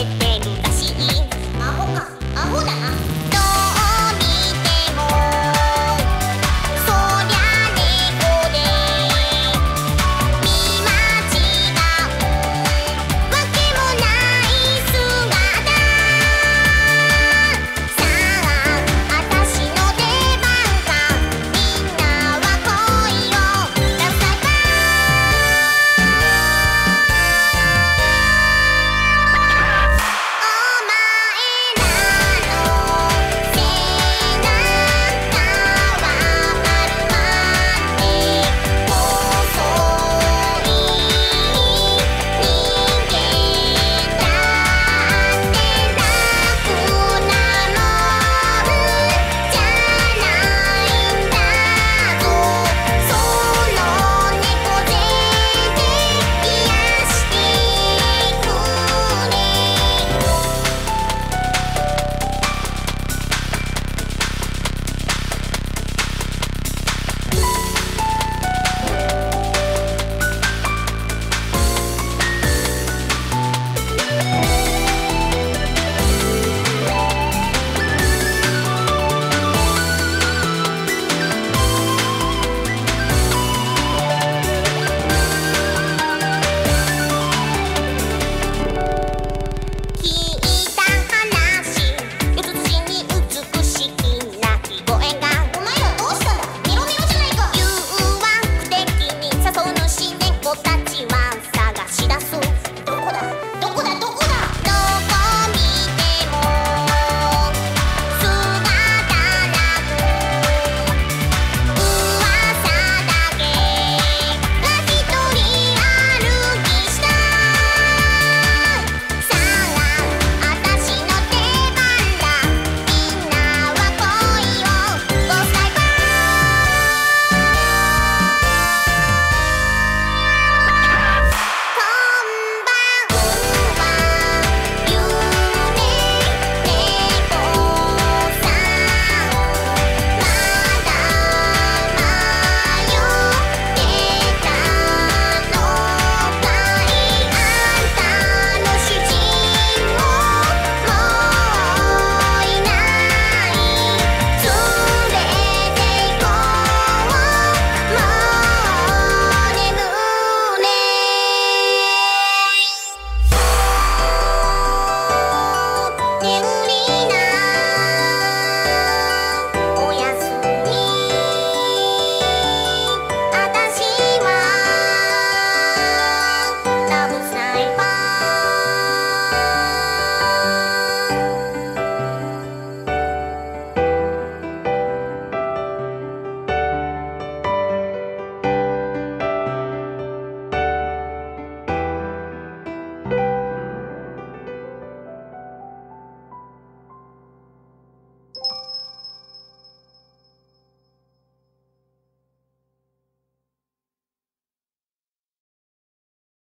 れてるらしい」「アホか。アホだな」